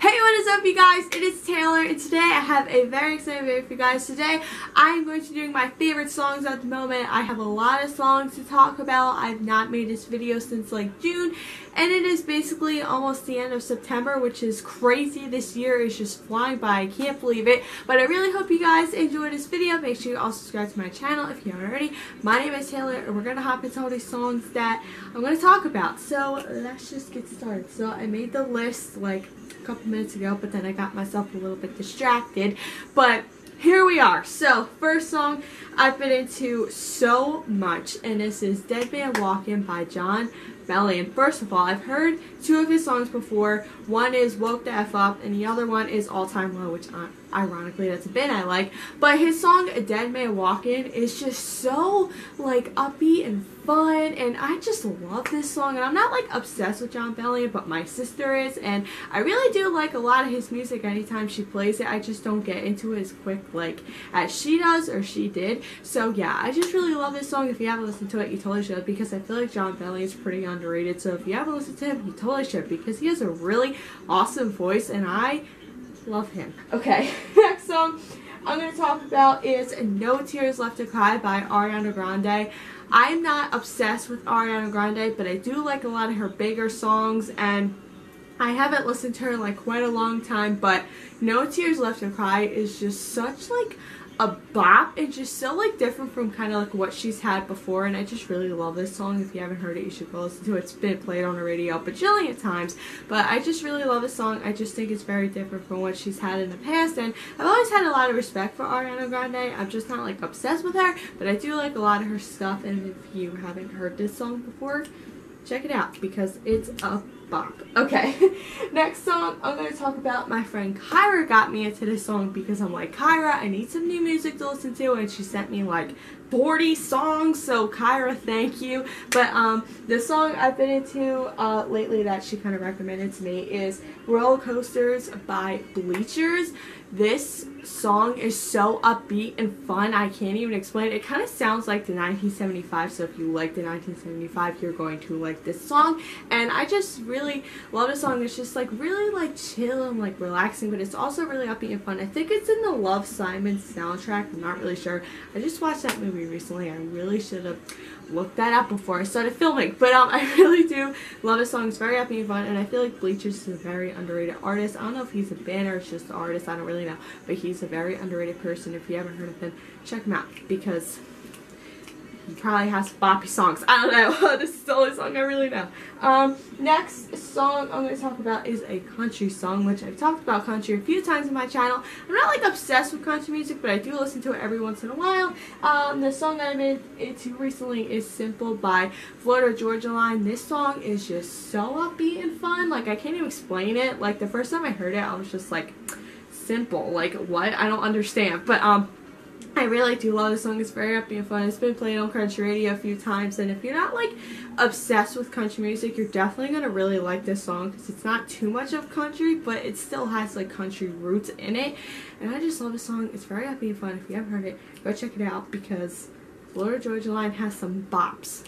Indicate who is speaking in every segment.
Speaker 1: Hey, what is up you guys? It is Taylor and today I have a very exciting video for you guys. Today I am going to be doing my favorite songs at the moment. I have a lot of songs to talk about. I've not made this video since like June and it is basically almost the end of September which is crazy. This year is just flying by. I can't believe it. But I really hope you guys enjoyed this video. Make sure you all subscribe to my channel if you haven't already. My name is Taylor and we're going to hop into all these songs that I'm going to talk about. So let's just get started. So I made the list like a couple minutes ago, but then I got myself a little bit distracted. But here we are. So, first song I've been into so much, and this is Dead Man Walking by Jon Bellion. First of all, I've heard two of his songs before. One is Woke the F Up, and the other one is All Time Low, which uh, ironically that's a band I like. But his song a Dead Man Walking is just so like upbeat and fun, and I just love this song. And I'm not like obsessed with Jon Bellion, but my sister is, and I really do like a lot of his music anytime she plays it. I just don't get into it as quick like as she does or she did. So yeah, I just really love this song. If you haven't listened to it, you totally should because I feel like Jon Bellion is pretty underrated. So if you haven't listened to him, you totally should because he has a really awesome voice and I love him. Okay, next song I'm going to talk about is No Tears Left to Cry by Ariana Grande. I'm not obsessed with Ariana Grande, but I do like a lot of her bigger songs and I haven't listened to her in like quite a long time, but No Tears Left to Cry is just such like a bop and just so like different from kind of like what she's had before and I just really love this song. If you haven't heard it you should go listen to it. It's been played on the radio a bajillion times but I just really love this song. I just think it's very different from what she's had in the past and I've always had a lot of respect for Ariana Grande. I'm just not like obsessed with her but I do like a lot of her stuff and if you haven't heard this song before check it out because it's a bop. Okay, next song I'm going to talk about my friend Kyra got me into this song because I'm like, Kyra, I need some new music to listen to and she sent me like 40 songs so Kyra thank you. But um the song I've been into uh, lately that she kind of recommended to me is Roller Coasters by Bleachers. This song is so upbeat and fun I can't even explain it. Kind of sounds like the 1975 so if you like the 1975 you're going to like this song and I just really love the song. It's just like really like chill and like relaxing but it's also really upbeat and fun. I think it's in the Love Simon soundtrack. I'm not really sure. I just watched that movie recently. I really should have looked that up before I started filming. But um, I really do love his song. It's very happy and fun. And I feel like Bleachers is a very underrated artist. I don't know if he's a band or it's just an artist. I don't really know. But he's a very underrated person. If you haven't heard of him, check him out. Because probably has boppy songs. I don't know. this is the only song I really know. Um, next song I'm going to talk about is a country song, which I've talked about country a few times on my channel. I'm not like obsessed with country music, but I do listen to it every once in a while. Um, the song that I made into recently is Simple by Florida Georgia Line. This song is just so upbeat and fun. Like, I can't even explain it. Like, the first time I heard it, I was just like, simple. Like, what? I don't understand. But, um, I really do love this song. It's very happy and fun. It's been played on country radio a few times, and if you're not like obsessed with country music, you're definitely gonna really like this song because it's not too much of country, but it still has like country roots in it. And I just love this song. It's very happy and fun. If you haven't heard it, go check it out because Florida Georgia Line has some bops.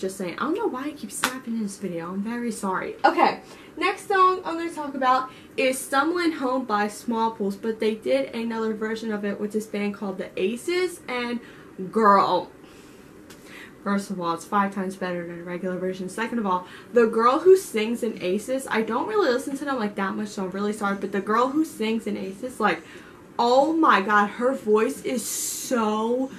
Speaker 1: Just saying. I don't know why I keep snapping in this video. I'm very sorry. Okay, next song I'm going to talk about is Stumbling Home by Smallpools, but they did another version of it with this band called The Aces, and girl, First of all, it's five times better than a regular version. Second of all, the girl who sings in Aces, I don't really listen to them like that much, so I'm really sorry, but the girl who sings in Aces, like, oh my god, her voice is so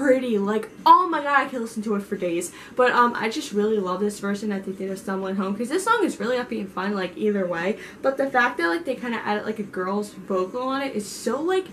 Speaker 1: pretty. Like, oh my god, I can listen to it for days. But um, I just really love this version that they did of Stumbling Home because this song is really upbeat and fun, like either way. But the fact that like they kind of added like a girl's vocal on it is so like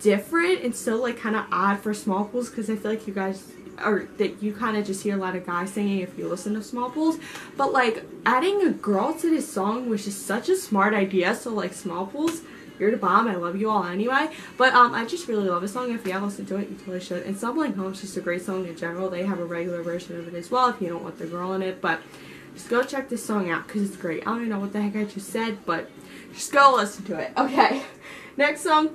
Speaker 1: different and so like kind of odd for Smallpools because I feel like you guys or that you kind of just hear a lot of guys singing if you listen to Smallpools. But like adding a girl to this song was just such a smart idea. So like Smallpools you're the bomb. I love you all anyway. But um, I just really love this song. If you haven't listened to it, you totally should. And Stumbling Home is just a great song in general. They have a regular version of it as well if you don't want the girl in it. But just go check this song out because it's great. I don't even know what the heck I just said, but just go listen to it. Okay, next song.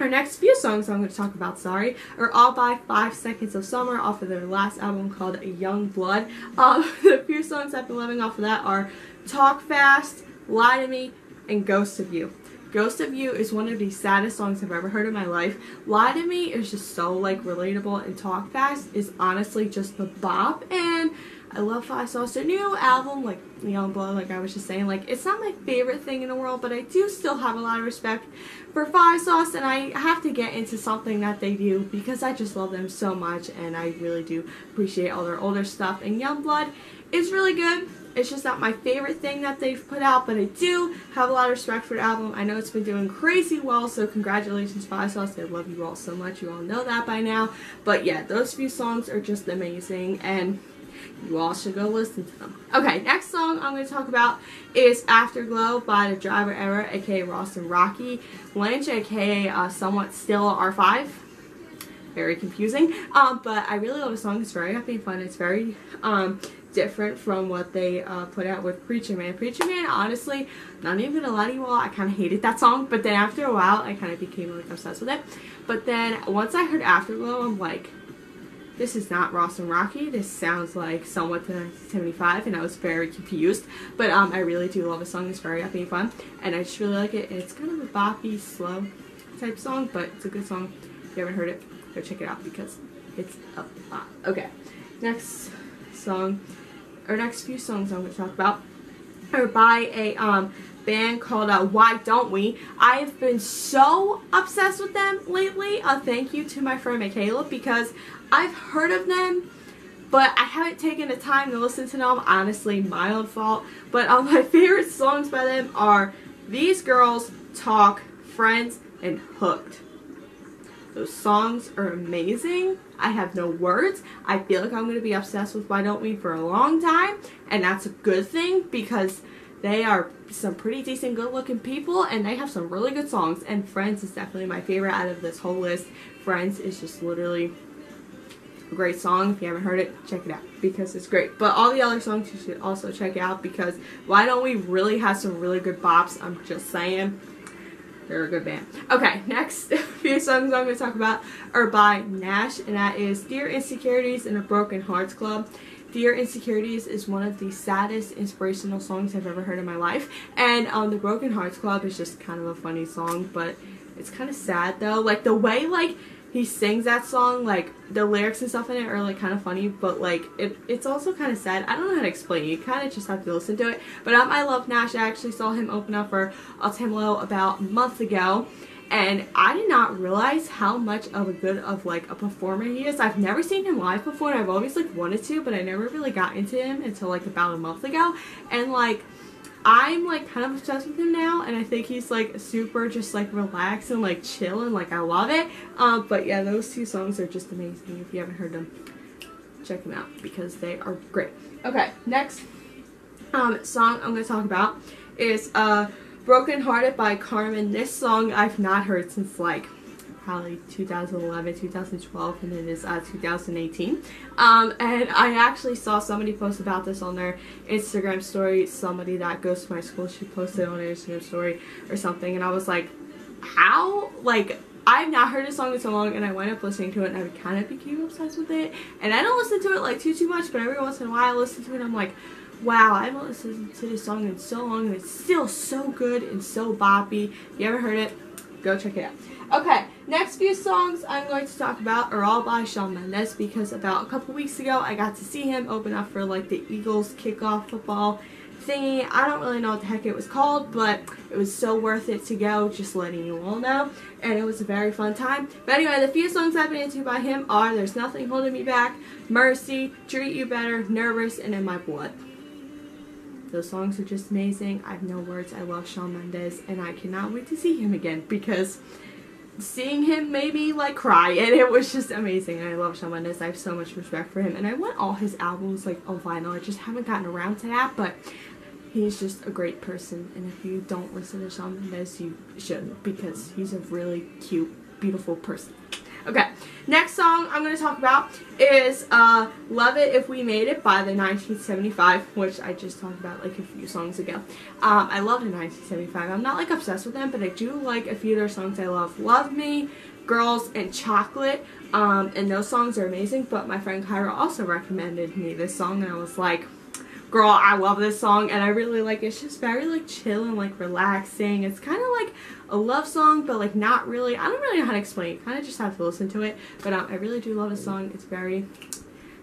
Speaker 1: Our next few songs I'm going to talk about, sorry, are all by Five Seconds of Summer off of their last album called Youngblood. Um, the few songs I've been loving off of that are Talk Fast, Lie to Me, and Ghost of You. Ghost of You is one of the saddest songs I've ever heard in my life. Lie to Me is just so like relatable and Talk Fast is honestly just the bop and I love Five Sauce. Their new album, like Youngblood, like I was just saying, like it's not my favorite thing in the world, but I do still have a lot of respect for Five Sauce, and I have to get into something that they do because I just love them so much, and I really do appreciate all their older stuff. And Youngblood is really good. It's just not my favorite thing that they've put out, but I do have a lot of respect for the album. I know it's been doing crazy well, so congratulations, Five Sauce. I love you all so much. You all know that by now. But yeah, those few songs are just amazing, and you all should go listen to them. Okay, next song I'm going to talk about is Afterglow by the Driver Era, aka Ross and Rocky Lynch, aka uh, Somewhat Still R5 very confusing. Um, but I really love the song. It's very happy and fun. It's very um, different from what they uh, put out with Preacher Man. Preacher Man, honestly, not even gonna lie to you all, I kind of hated that song. But then after a while, I kind of became like obsessed with it. But then once I heard Afterglow, I'm like, this is not Ross and Rocky. This sounds like somewhat to 75, and I was very confused. But um, I really do love the song. It's very happy and fun, and I just really like it. It's kind of a boppy, slow type song, but it's a good song. If you haven't heard it, go check it out because it's a lot. Okay, next song, or next few songs I'm going to talk about are by a um, band called uh, Why Don't We. I have been so obsessed with them lately. Uh, thank you to my friend Michaela because I've heard of them but I haven't taken the time to listen to them. Honestly, my own fault. But um, my favorite songs by them are These Girls, Talk, Friends, and Hooked. Those songs are amazing. I have no words. I feel like I'm going to be obsessed with Why Don't We for a long time. And that's a good thing because they are some pretty decent good looking people and they have some really good songs. And Friends is definitely my favorite out of this whole list. Friends is just literally a great song. If you haven't heard it, check it out because it's great. But all the other songs you should also check out because Why Don't We really have some really good bops. I'm just saying. They're a good band. Okay, next few songs I'm going to talk about are by Nash, and that is Dear Insecurities and a Broken Hearts Club. Dear Insecurities is one of the saddest inspirational songs I've ever heard in my life. And um, the Broken Hearts Club is just kind of a funny song, but it's kind of sad though. Like the way like he sings that song, like the lyrics and stuff in it are like kind of funny, but like it, it's also kind of sad. I don't know how to explain it. You kind of just have to listen to it. But um, I love Nash. I actually saw him open up for All Time Low about a month ago. And I did not realize how much of a good of like a performer he is. I've never seen him live before and I've always like wanted to, but I never really got into him until like about a month ago. And like I'm like kind of obsessed with him now and I think he's like super just like relaxed and like chill and like I love it. Um, but yeah, those two songs are just amazing. If you haven't heard them, check them out because they are great. Okay, next um, song I'm to talk about is uh, Broken Hearted by Karmin. This song I've not heard since like probably 2011, 2012, and then it is uh, 2018. Um, and I actually saw somebody post about this on their Instagram story. Somebody that goes to my school, she posted on her Instagram story or something, and I was like, how? Like, I've not heard this song in so long, and I wind up listening to it, and I kind of became obsessed with it. And I don't listen to it like too too much, but every once in a while I listen to it, and I'm like, wow, I haven't listened to this song in so long, and it's still so good and so boppy. If you ever heard it, go check it out. Okay, next few songs I'm going to talk about are all by Shawn Mendes because about a couple weeks ago I got to see him open up for like the Eagles kickoff football thingy. I don't really know what the heck it was called, but it was so worth it to go, just letting you all know. And it was a very fun time. But anyway, the few songs I've been into by him are There's Nothing Holding Me Back, Mercy, Treat You Better, Nervous, and In My Blood. Those songs are just amazing. I have no words. I love Shawn Mendes, and I cannot wait to see him again because seeing him maybe like cry and it was just amazing I love Shawn Mendes. I have so much respect for him and I want all his albums like on vinyl. I just haven't gotten around to that but he's just a great person and if you don't listen to Shawn Mendes you should because he's a really cute beautiful person. Okay, next song I'm going to talk about is uh, Love It If We Made It by the 1975, which I just talked about like a few songs ago. Um, I love the 1975. I'm not like obsessed with them, but I do like a few of their songs I love. Love Me, Girls, and Chocolate. Um, and those songs are amazing, but my friend Kyra also recommended me this song, and I was like, girl, I love this song and I really like it. It's just very like chill and like relaxing. It's kind of like a love song, but like not really. I don't really know how to explain it. Kind of just have to listen to it. But um, I really do love this song. It's very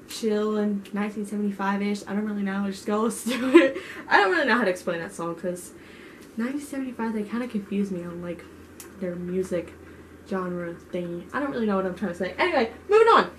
Speaker 1: chill and 1975-ish. I don't really know. Just go listen to it. I don't really know how to explain that song because 1975 they kind of confuse me on like their music genre thingy. I don't really know what I'm trying to say. Anyway, moving on.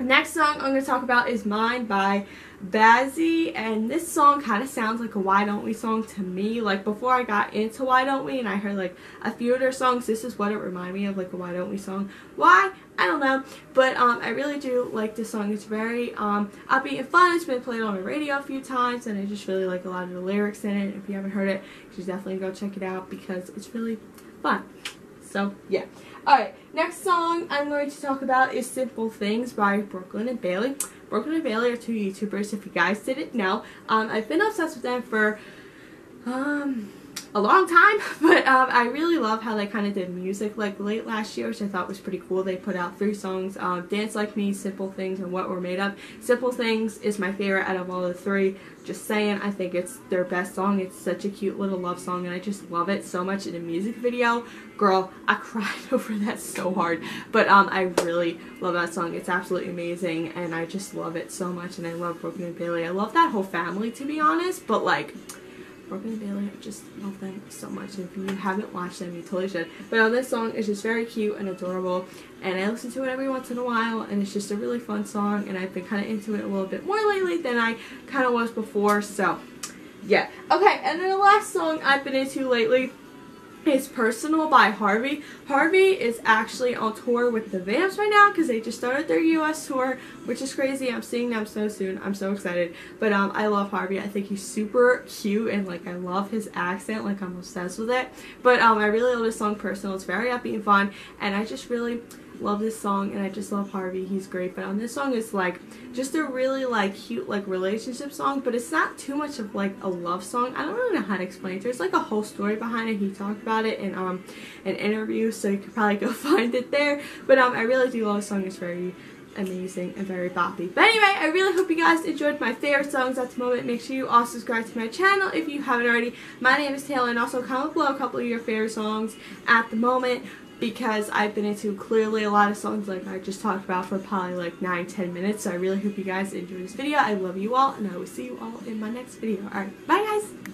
Speaker 1: Next song I'm going to talk about is Mine by Bazzi, and this song kind of sounds like a Why Don't We song to me. Like, before I got into Why Don't We and I heard, like, a few of their songs, this is what it reminded me of, like, a Why Don't We song. Why? I don't know, but um, I really do like this song. It's very um, upbeat and fun. It's been played on the radio a few times, and I just really like a lot of the lyrics in it. If you haven't heard it, you should definitely go check it out because it's really fun. So, yeah. Alright, next song I'm going to talk about is Simple Things by Brooklyn and Bailey. Brooklyn and Bailey are two YouTubers, if you guys didn't know. Um, I've been obsessed with them for um, a long time, but um, I really love how they kind of did music like late last year, which I thought was pretty cool. They put out three songs, um, Dance Like Me, Simple Things, and What We're Made Of. Simple Things is my favorite out of all the three. Just saying, I think it's their best song. It's such a cute little love song, and I just love it so much in a music video. Girl, I cried over that so hard, but um, I really love that song. It's absolutely amazing, and I just love it so much, and I love Brooklyn and Bailey. I love that whole family, to be honest, but like Brooklyn and I just love them so much. If you haven't watched them, you totally should. But on this song, it's just very cute and adorable. And I listen to it every once in a while. And it's just a really fun song. And I've been kind of into it a little bit more lately than I kind of was before. So, yeah. Okay, and then the last song I've been into lately it's Personal by Harvey. Harvey is actually on tour with the Vamps right now because they just started their US tour, which is crazy. I'm seeing them so soon. I'm so excited. But um, I love Harvey. I think he's super cute and like I love his accent. Like I'm obsessed with it. But um, I really love this song Personal. It's very upbeat and fun and I just really love this song and I just love Harvey. He's great. But on this song it's like just a really like cute like relationship song, but it's not too much of like a love song. I don't really know how to explain it. There's like a whole story behind it. He talked about it in um an interview, so you could probably go find it there. But um I really do love the song. It's very amazing and very boppy. But anyway, I really hope you guys enjoyed my favorite songs at the moment. Make sure you all subscribe to my channel if you haven't already. My name is Taylor and also comment below a couple of your favorite songs at the moment because I've been into clearly a lot of songs like I just talked about for probably like 9-10 minutes. So I really hope you guys enjoyed this video. I love you all and I will see you all in my next video. Alright, bye guys!